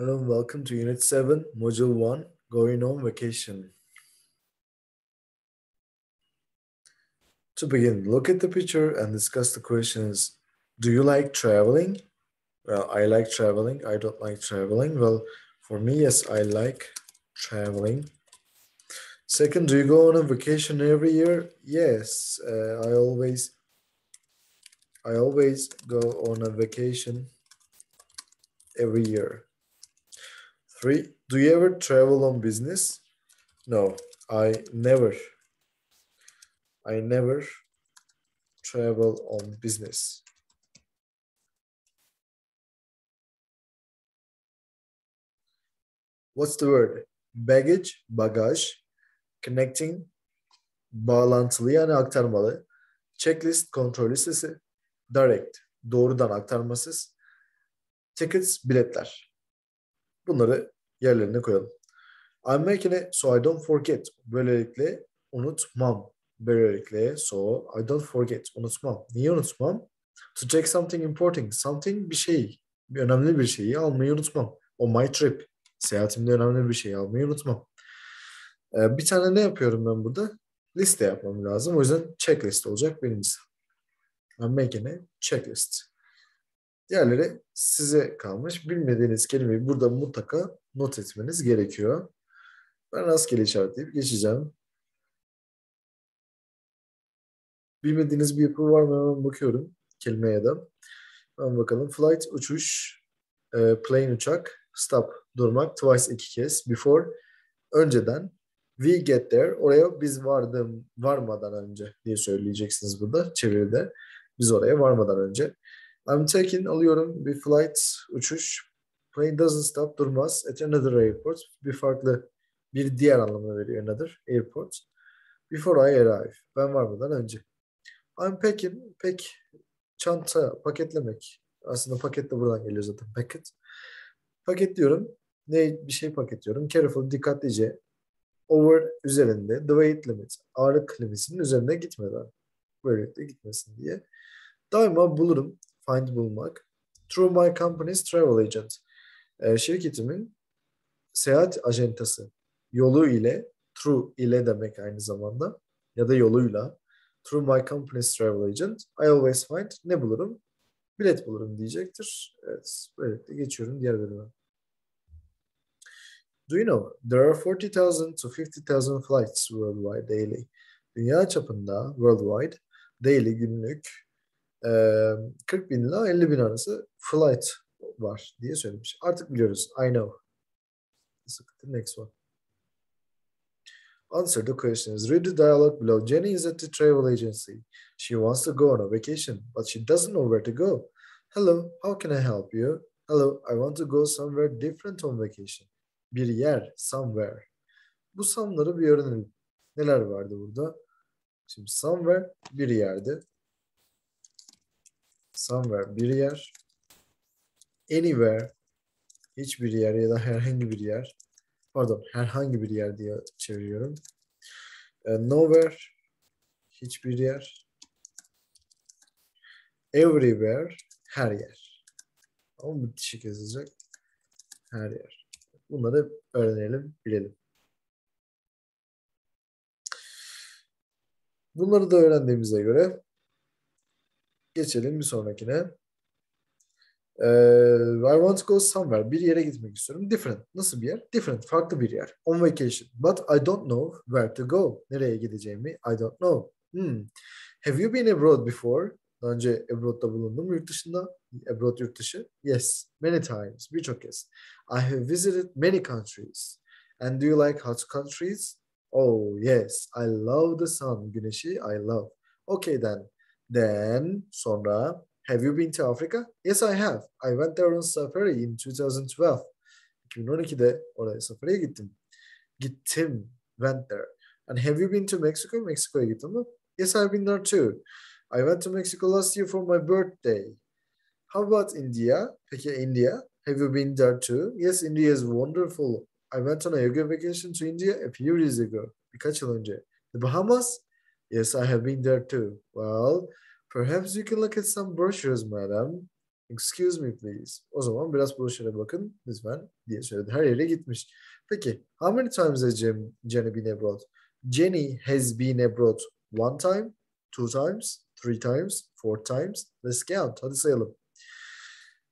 Hello and welcome to Unit 7, Module 1, Going on Vacation. To begin, look at the picture and discuss the questions. Do you like traveling? Well, I like traveling. I don't like traveling. Well, for me, yes, I like traveling. Second, do you go on a vacation every year? Yes, uh, I always I always go on a vacation every year. Three, do you ever travel on business? No, I never. I never travel on business. What's the word? Baggage, bagaj, connecting, bağlantılı yani aktarmalı, checklist, kontrol listesi, direct, doğrudan aktarmasız, tickets, biletler. Bunları yerlerine koyalım. I'm making it so I don't forget. Böylelikle unutmam. Böylelikle so I don't forget. Unutmam. Niye unutmam? To take something important. Something bir şey. Bir önemli bir şeyi almayı unutmam. On my trip. Seyahatimde önemli bir şeyi almayı unutmam. Ee, bir tane ne yapıyorum ben burada? Liste yapmam lazım. O yüzden checklist olacak birincisi. I'm making a checklist. Diğerleri size kalmış. Bilmediğiniz kelimeyi burada mutlaka not etmeniz gerekiyor. Ben rastgele işaretleyip geçeceğim. Bilmediğiniz bir yapı var mı hemen bakıyorum kelimeye de. Hemen bakalım. Flight uçuş, e, plane uçak, stop durmak, twice iki kez, before önceden, we get there oraya biz vardım varmadan önce diye söyleyeceksiniz burada çeviride. Biz oraya varmadan önce. I'm taking alıyorum bir flight uçuş. Plane doesn't stop durmaz. At another airport. Bir farklı bir diğer anlamına veriyor another airport. Before I arrive. Ben varmadan önce. I'm packing. Pack çanta paketlemek. Aslında paket de buradan geliyor zaten. Packet. Paketliyorum. Ne bir şey paketliyorum. Careful dikkatlice. Over üzerinde. The weight limit. Ağırlık limitinin üzerinde gitmeden. Böylelikle gitmesin diye. Daima bulurum. Find bulmak. Through my company's travel agent. Ee, şirketimin seyahat ajantası yolu ile through ile demek aynı zamanda ya da yoluyla through my company's travel agent I always find ne bulurum? Bilet bulurum diyecektir. Evet, böylelikle geçiyorum diğer bölüme. Do you know there are 40,000 to 50,000 flights worldwide daily? Dünya çapında worldwide daily günlük 40 bin ile 50 bin arası flight var diye söylemiş. Artık biliyoruz. I know. The next one. Answer the questions. Read the dialogue below. Jenny is at the travel agency. She wants to go on a vacation, but she doesn't know where to go. Hello, how can I help you? Hello, I want to go somewhere different on vacation. Bir yer, somewhere. Bu some'ları bir öğrenelim. Neler vardı burada? Şimdi somewhere bir yerde. Somewhere bir yer. Anywhere hiçbir yer ya da herhangi bir yer. Pardon herhangi bir yer diye çeviriyorum. Uh, nowhere hiçbir yer. Everywhere her yer. Ama bitişik yazacak. Her yer. Bunları öğrenelim, bilelim. Bunları da öğrendiğimize göre geçelim bir sonrakine. Uh, I want to go somewhere. Bir yere gitmek istiyorum. Different. Nasıl bir yer? Different. Farklı bir yer. On vacation. But I don't know where to go. Nereye gideceğimi I don't know. Hmm. Have you been abroad before? Daha önce abroad'da bulundum. Yurt dışında. Abroad yurt dışı. Yes. Many times. Birçok kez. I have visited many countries. And do you like hot countries? Oh yes. I love the sun. Güneşi I love. Okay then. Then sonra Have you been to Africa? Yes, I have. I went there on safari in 2012. 2012'de oraya safariye gittim. Gittim. Went there. And have you been to Mexico? Mexico'ya gittim mi? Yes, I've been there too. I went to Mexico last year for my birthday. How about India? Peki India? Have you been there too? Yes, India is wonderful. I went on a yoga vacation to India a few years ago. Birkaç yıl önce. The Bahamas? Yes, I have been there too. Well, Perhaps you can look at some brochures, madam. Excuse me please. O zaman biraz broşüre bakın lütfen diye söyledi. Her yere gitmiş. Peki how many times has Jenny been abroad? Jenny has been abroad one time, two times, three times, four times. Let's count. Hadi sayalım.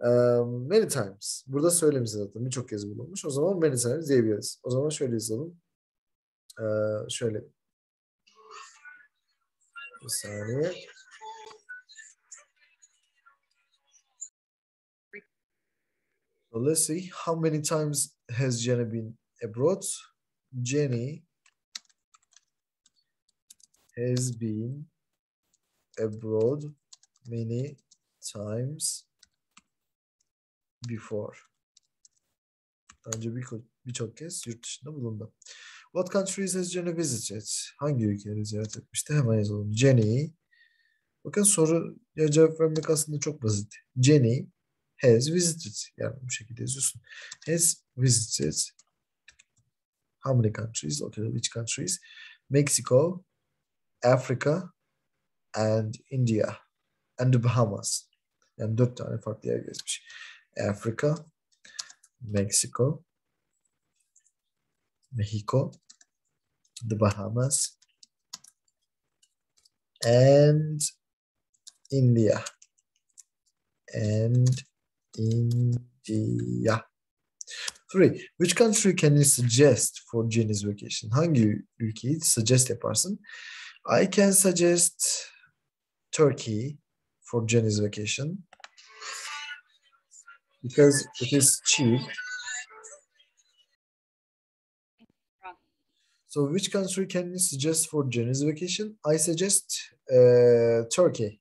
Um, many times. Burada söylemiş zaten. Birçok kez bulunmuş. O zaman many times diyebiliriz. O zaman şöyle yazalım. Ee, şöyle. Bir saniye. So let's see. How many times has Jenny been abroad? Jenny has been abroad many times before. Önce birçok bir kez yurt dışında bulundu. What countries has Jenny visited? Hangi ülkeleri ziyaret etmişti? Hemen yazalım. Jenny. Bakın soru ya cevap vermek aslında çok basit. Jenny has visited. Yani bu şekilde yazıyorsun. Has visited how many countries? Okay, which countries? Mexico, Africa, and India, and the Bahamas. Yani dört tane farklı yer gezmiş. Africa, Mexico, Mexico, the Bahamas, and India. And India. Three. Which country can you suggest for Jenny's vacation? Hangi ülkeyi suggest yaparsın? I can suggest Turkey for Jenny's vacation because it is cheap. So which country can you suggest for Jenny's vacation? I suggest uh, Turkey.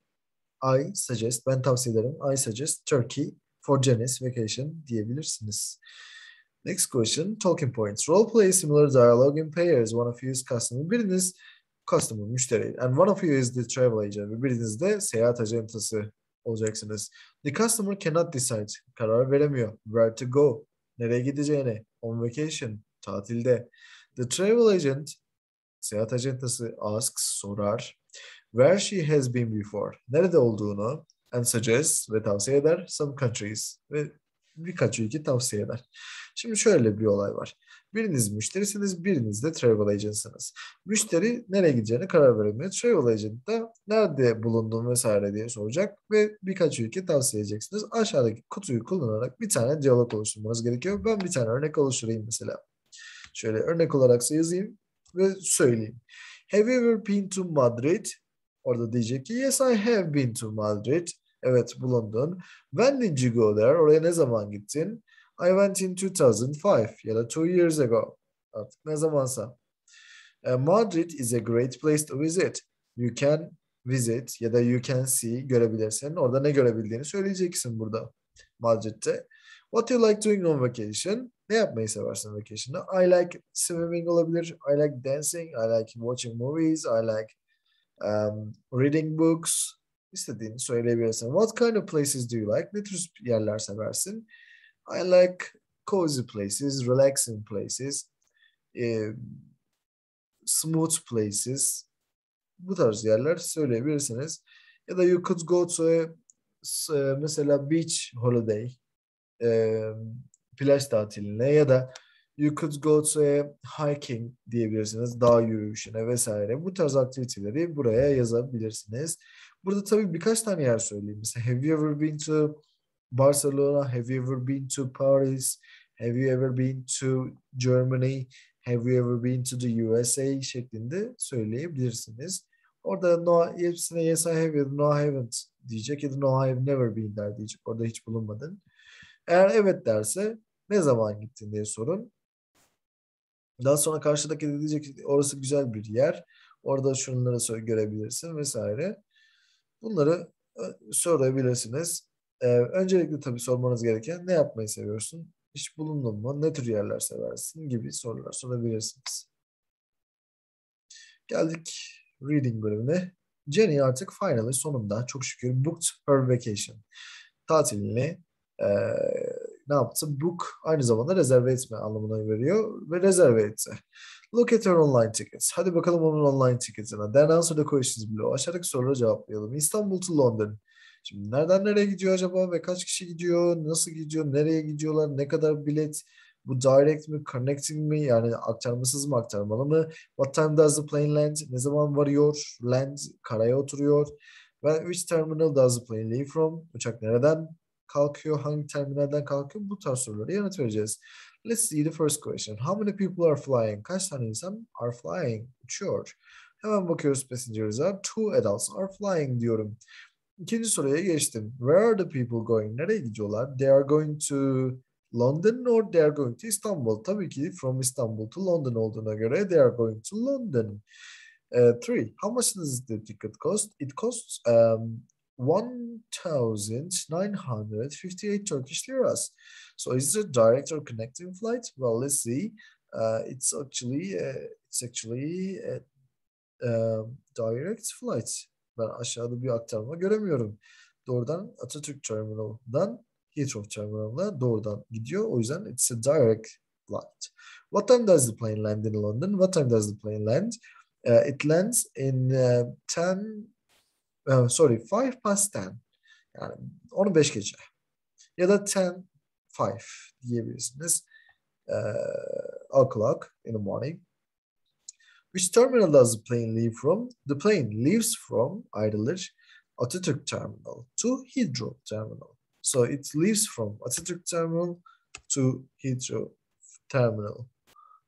I suggest, ben tavsiye ederim. I suggest Turkey for Jenny's vacation diyebilirsiniz. Next question, talking points. Role play similar dialogue in pairs. One of you is customer. Biriniz customer, müşteri. And one of you is the travel agent. Ve biriniz de seyahat acentası olacaksınız. The customer cannot decide. Karar veremiyor. Where to go. Nereye gideceğine. On vacation. Tatilde. The travel agent, seyahat acentası asks, sorar. Where she has been before. Nerede olduğunu and suggests ve tavsiye eder some countries ve birkaç ülke tavsiye eder. Şimdi şöyle bir olay var. Biriniz müşterisiniz, biriniz de travel agentsınız. Müşteri nereye gideceğine karar veremiyor. Travel agent da nerede bulundun vesaire diye soracak ve birkaç ülke tavsiye edeceksiniz. Aşağıdaki kutuyu kullanarak bir tane diyalog oluşturmanız gerekiyor. Ben bir tane örnek oluşturayım mesela. Şöyle örnek olarak yazayım ve söyleyeyim. Have you ever been to Madrid? Orada diyecek ki yes I have been to Madrid. Evet bulundun. When did you go there? Oraya ne zaman gittin? I went in 2005 ya da two years ago. Artık ne zamansa. Madrid is a great place to visit. You can visit ya da you can see görebilirsin. Orada ne görebildiğini söyleyeceksin burada Madrid'de. What do you like doing on vacation? Ne yapmayı seversin vacation'da? I like swimming olabilir. I like dancing. I like watching movies. I like um, reading books. İstediğini söyleyebilirsin. What kind of places do you like? Ne tür yerler seversin? I like cozy places, relaxing places, e, smooth places. Bu tarz yerler söyleyebilirsiniz. Ya da you could go to a, mesela beach holiday, e, plaj tatiline ya da you could go to a hiking diyebilirsiniz. Dağ yürüyüşüne vesaire. Bu tarz aktiviteleri buraya yazabilirsiniz. Burada tabii birkaç tane yer söyleyeyim. Mesela have you ever been to Barcelona? Have you ever been to Paris? Have you ever been to Germany? Have you ever been to the USA? şeklinde söyleyebilirsiniz. Orada no, hepsine yes I have ya no I haven't diyecek ya da no I have never been der diyecek. Orada hiç bulunmadın. Eğer evet derse ne zaman gittin diye sorun. Daha sonra karşıdaki de diyecek orası güzel bir yer. Orada şunları görebilirsin vesaire. Bunları sorabilirsiniz. Ee, öncelikle tabii sormanız gereken ne yapmayı seviyorsun? Hiç bulundun mu? Ne tür yerler seversin? Gibi sorular sorabilirsiniz. Geldik reading bölümüne. Jenny artık finally sonunda çok şükür booked her vacation. Tatilini e, ne yaptı? Book aynı zamanda rezerve etme anlamına veriyor ve rezerve etti. Look at her online tickets. Hadi bakalım onun online ticketine. Then answer the questions below. Aşağıdaki soruları cevaplayalım. İstanbul to London. Şimdi nereden nereye gidiyor acaba ve kaç kişi gidiyor, nasıl gidiyor, nereye gidiyorlar, ne kadar bilet, bu direct mi, connecting mi yani aktarmasız mı aktarmalı mı? What time does the plane land? Ne zaman varıyor? Land, karaya oturuyor. Ve which terminal does the plane leave from? Uçak nereden kalkıyor? Hangi terminalden kalkıyor? Bu tarz sorulara yanıt vereceğiz. Let's see the first question. How many people are flying? Kaç tane insan are flying? Uçuyor. Hemen bakıyoruz passengers'a. Two adults are flying diyorum. İkinci soruya geçtim. Where are the people going? Nereye gidiyorlar? They are going to London or they are going to Istanbul? Tabii ki from Istanbul to London olduğuna göre they are going to London. Uh, three, how much does the ticket cost? It costs um, 1,958 Turkish liras. So is it a direct or connecting flight? Well, let's see. Uh, it's actually uh, it's actually a, um, direct flight. Ben aşağıda bir aktarma göremiyorum. Doğrudan Atatürk Terminal'dan Heathrow Terminal'ına doğrudan gidiyor. O yüzden it's a direct flight. What time does the plane land in London? What time does the plane land? Uh, it lands in uh, 10 sorry 5 past 10 yani 15 gece ya da 10 5 diyebilirsiniz. Uh, o'clock in the morning. Which terminal does the plane leave from? The plane leaves from ayrılır Atatürk Terminal to Heathrow Terminal. So it leaves from Atatürk Terminal to Heathrow Terminal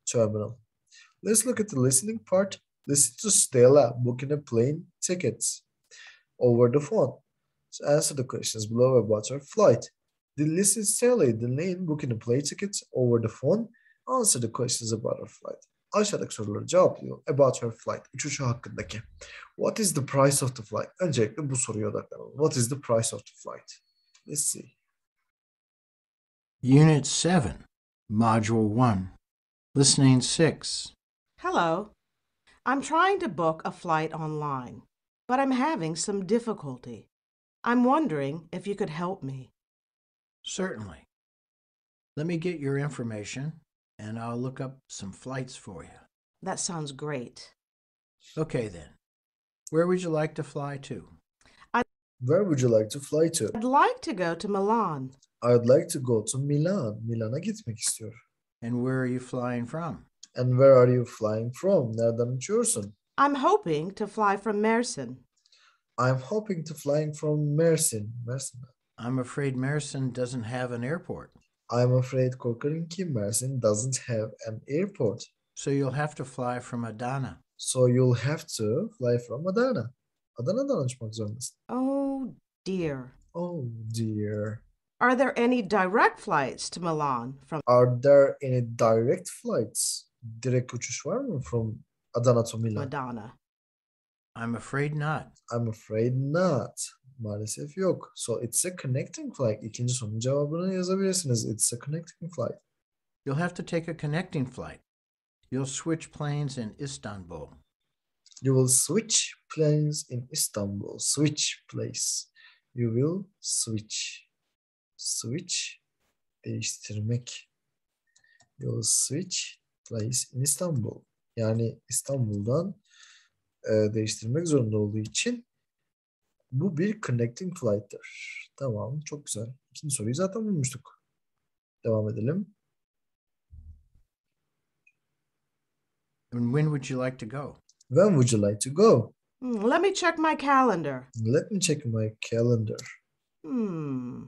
terminal. Let's look at the listening part. Listen to Stella booking a plane tickets over the phone. So answer the questions below about her flight. Did Listen Stella dinleyin booking a plane ticket over the phone? Answer the questions about her flight. Aşağıdaki soruları cevaplıyor. About her flight. Uçuşu hakkındaki. What is the price of the flight? Öncelikle bu soruya odaklanalım. What is the price of the flight? Let's see. Unit 7, Module 1, Listening 6. Hello. I'm trying to book a flight online, but I'm having some difficulty. I'm wondering if you could help me. Certainly. Let me get your information and I'll look up some flights for you. That sounds great. Okay then. Where would you like to fly to? Where would you like to fly to? I'd like to go to Milan. I'd like to go to Milan. Milan'a gitmek istiyor. And where are you flying from? And where are you flying from? Nereden uçuyorsun? I'm hoping to fly from Mersin. I'm hoping to flying from Mersin. Mersin. I'm afraid Mersin doesn't have an airport, I'm afraid korkarım ki Mersin doesn't have an airport. so you'll have to fly from Adana. So you'll have to fly from Adana. Adana'dan uçmak zorundasın. Oh dear. Oh dear. Are there any direct flights to Milan from Are there any direct flights? Direkt uçuş var mı from Adana to Milan? Madonna? I'm afraid not. I'm afraid not. Maalesef yok. So it's a connecting flight. İkinci sorunun cevabını yazabilirsiniz. It's a connecting flight. You'll have to take a connecting flight. You'll switch planes in Istanbul. You will switch planes in Istanbul. Switch place. You will switch. Switch. Değiştirmek. You will switch place in Istanbul. Yani İstanbul'dan e, değiştirmek zorunda olduğu için bu bir connecting flight'tır. Tamam, çok güzel. İkinci soruyu zaten bulmuştuk. Devam edelim. And when would you like to go? When would you like to go? Hmm, Let me check my calendar. Let me check my calendar. Hmm.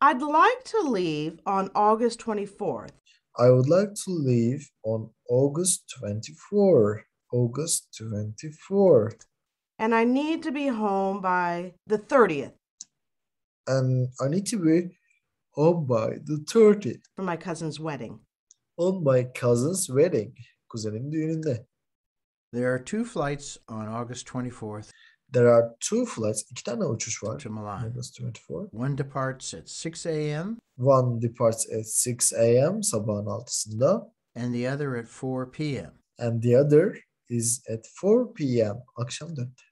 I'd like to leave on August 24th. I would like to leave on August 24. August 24. and I need to be home by the 30th And I need to be home by the 30th. for my cousin's wedding. On my cousin's wedding. Kuzenim düğününde. There are two flights on August 24th There are two flights. iki tane uçuş var. to Milan. August 24. One departs at 6 a.m. One departs at 6 a.m. sabahın altısında. and the other at 4 p.m. And the other is at 4 p.m. Akşam dörtte.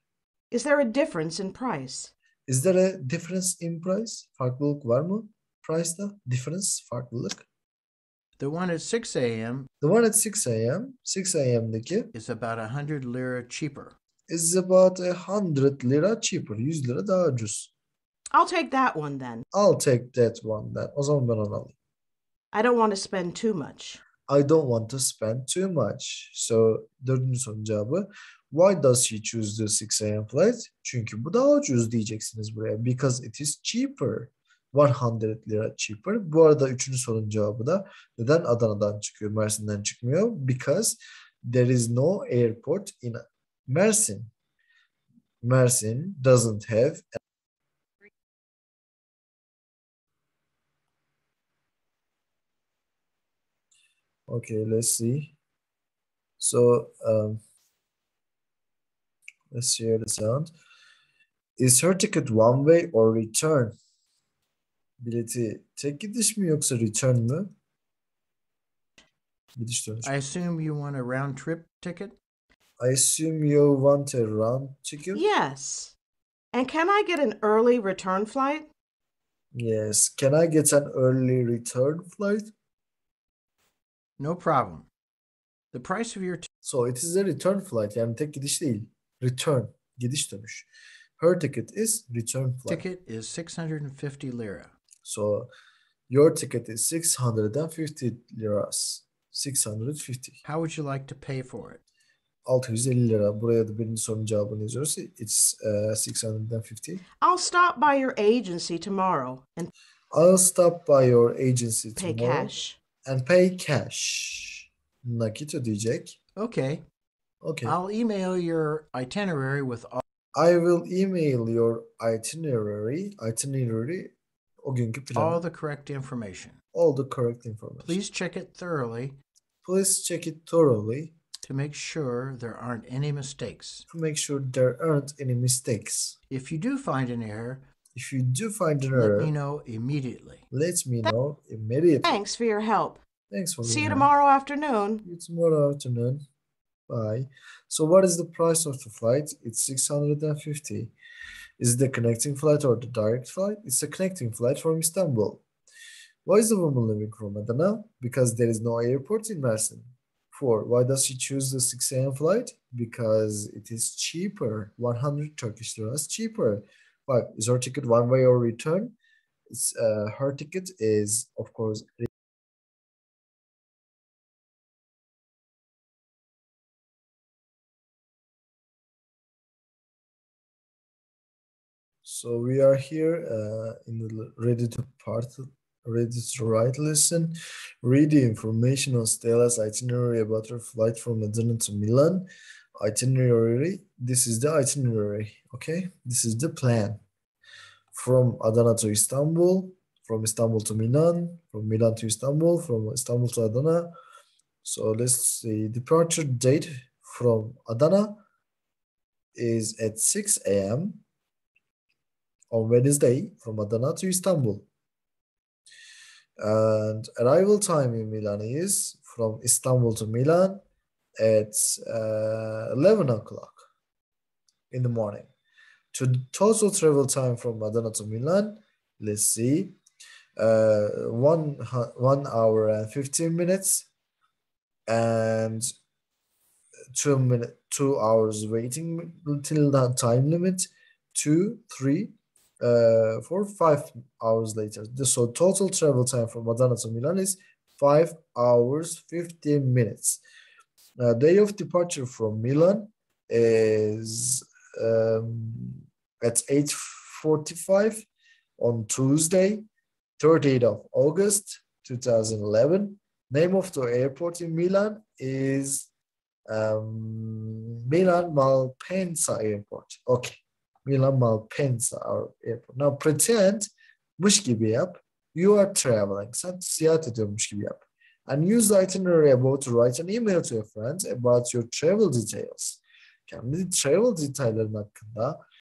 Is there a difference in price? Is there a difference in price? Farklılık var mı? Price'da? Difference, farklılık. The one at 6 a.m. The one at 6 a.m. 6 a.m.'deki is about 100 lira cheaper. İs about a hundred lira cheaper. 100 lira daha ucuz. I'll take that one then. I'll take that one then. O zaman ben onu alayım. I don't want to spend too much. I don't want to spend too much. So dördüncü sorunun cevabı. Why does he choose the 6 a.m. flight? Çünkü bu daha ucuz diyeceksiniz buraya. Because it is cheaper. 100 lira cheaper. Bu arada üçüncü sorunun cevabı da neden Adana'dan çıkıyor, Mersin'den çıkmıyor? Because there is no airport in Mersin. Mersin doesn't have Okay, let's see. So um, let's hear the sound. Is her ticket one way or return? Bileti tek gidiş mi yoksa return mü? Gidiş dönüş. I assume you want a round trip ticket? I assume you want a round ticket? Yes. And can I get an early return flight? Yes. Can I get an early return flight? No problem. The price of your t- So it is a return flight. Yani tek gidiş değil. Return. Gidiş dönüş. Her ticket is return flight. ticket is 650 lira. So your ticket is 650 liras. 650. How would you like to pay for it? 650 lira. Buraya da birinci sorunun cevabını yazıyoruz. It's uh, 650. I'll stop by your agency tomorrow and I'll stop by your agency pay tomorrow cash. and pay cash. Nakit ödeyecek. Okay. Okay. I'll email your itinerary with all I will email your itinerary. Itinerary o günkü planı. all the correct information. all the correct information. Please check it thoroughly Please check it thoroughly to make sure there aren't any mistakes. to make sure there aren't any mistakes. If you do find an error, If you do find an let error, me know immediately. let me know immediately. Thanks for your help. Thanks for See you listening. tomorrow afternoon. See you tomorrow afternoon. Bye. So what is the price of the flight? It's 650. Is it a connecting flight or the direct flight? It's a connecting flight from Istanbul. Why is the woman living from Adana? Because there is no airport in Mersin. Four. Why does she choose the 6 a.m. flight? Because it is cheaper. 100 Turkish liras cheaper. Five. Is her ticket one way or return? Uh, her ticket is of course So we are here uh, in the ready to part, to write lesson. Read the information on Stella's itinerary about her flight from Adana to Milan. Itinerary. This is the itinerary. Okay, this is the plan. From Adana to Istanbul, from Istanbul to Milan, from Milan to Istanbul, from Istanbul to Adana. So let's see. Departure date from Adana is at 6 a.m on Wednesday from Adana to Istanbul. And arrival time in Milan is from Istanbul to Milan at uh, 11 o'clock in the morning. To total travel time from Adana to Milan, let's see, uh, one, one hour and 15 minutes and two minute, two hours waiting till that time limit, two, three, uh, for five hours later. So total travel time from Adana to Milan is five hours, 15 minutes. Uh, day of departure from Milan is um, at 8.45 on Tuesday, 30th of August, 2011. Name of the airport in Milan is um, Milan Malpensa Airport. Okay. Milan Malpensa our airport. Now pretend mış gibi yap. You are traveling. Sen seyahat ediyormuş gibi yap. And use the itinerary about to write an email to your friends about your travel details. Kendi travel detayların hakkında